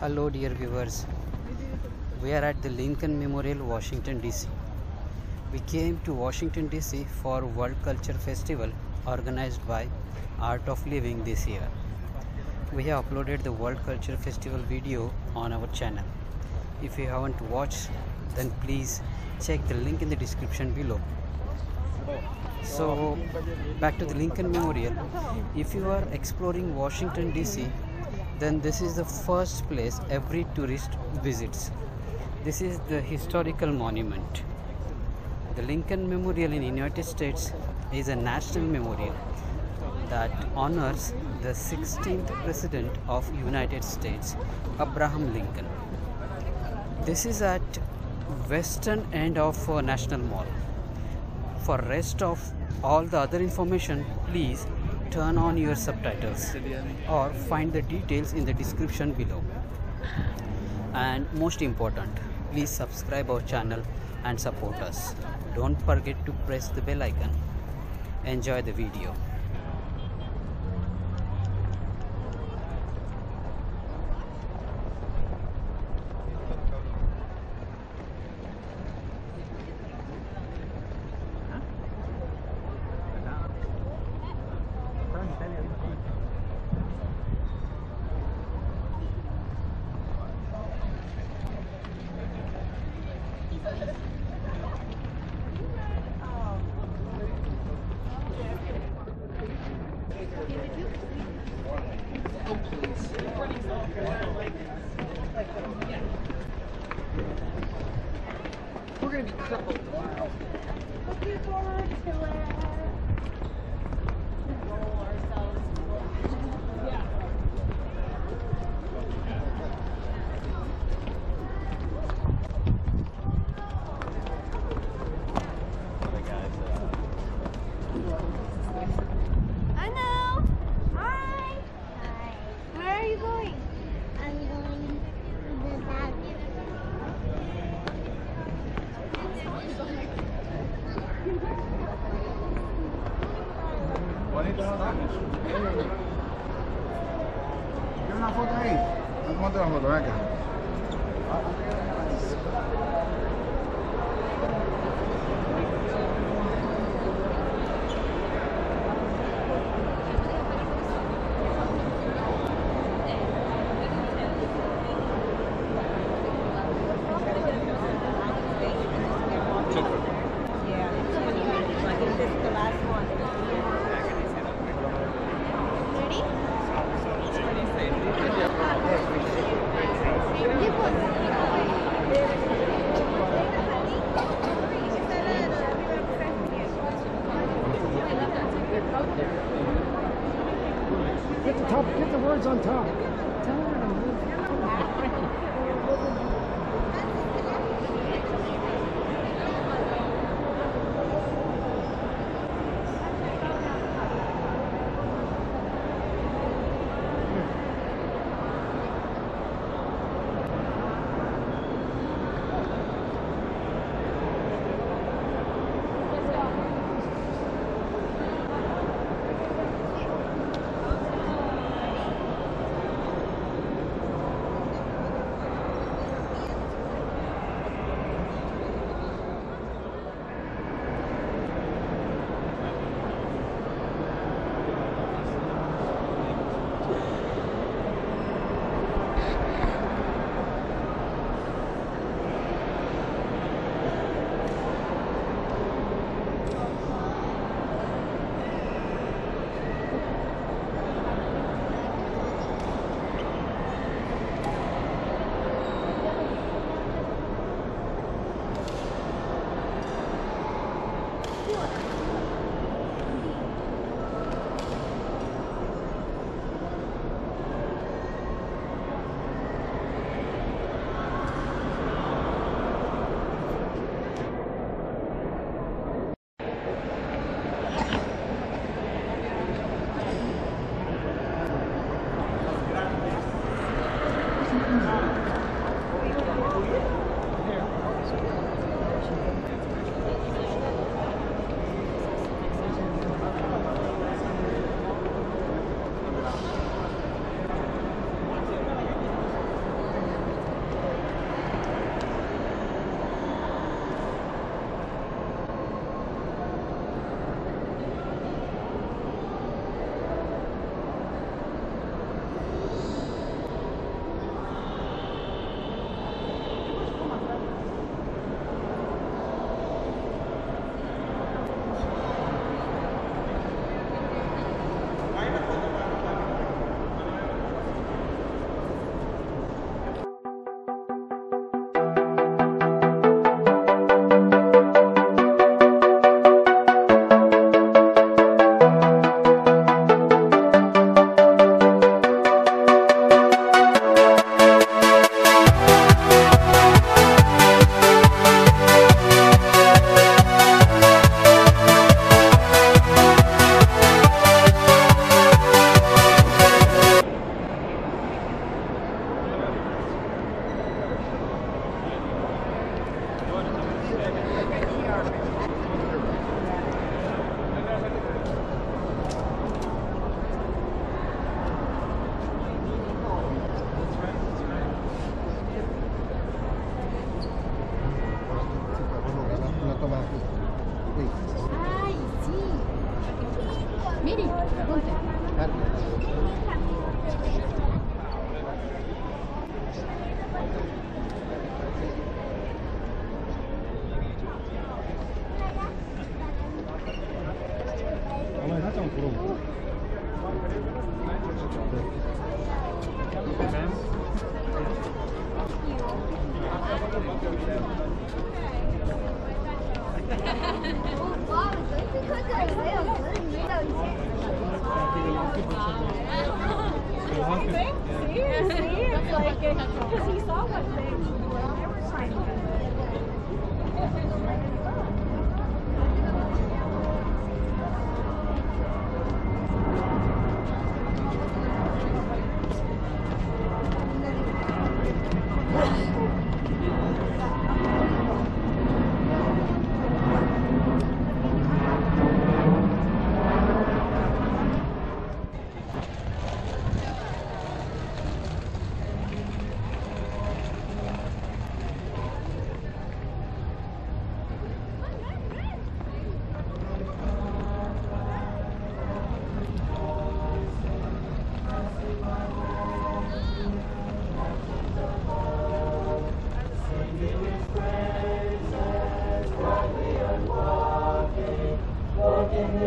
Hello, dear viewers. We are at the Lincoln Memorial, Washington, D.C. We came to Washington, D.C. for World Culture Festival organized by Art of Living this year. We have uploaded the World Culture Festival video on our channel. If you haven't watched, then please check the link in the description below. So, back to the Lincoln Memorial. If you are exploring Washington, D.C., then this is the first place every tourist visits. This is the historical monument. The Lincoln Memorial in United States is a national memorial that honors the 16th president of United States, Abraham Lincoln. This is at western end of National Mall. For rest of all the other information, please turn on your subtitles or find the details in the description below. And most important, please subscribe our channel and support us. Don't forget to press the bell icon. Enjoy the video. We're gonna be crippled tomorrow. Looking forward to it. Vem na foto aí. vamos conta na foto, né, cara? Get the top. Get the words on top. Tell her to move. 한번 물어보고 Seriously? It's like, because he saw one thing.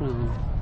嗯